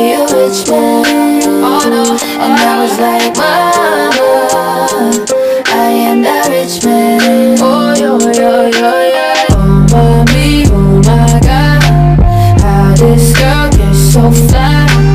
be a rich man And I was like, mama I am that rich man Oh, yo, yo, yo, yeah Oh, mommy, oh my God How this girl gets so fly.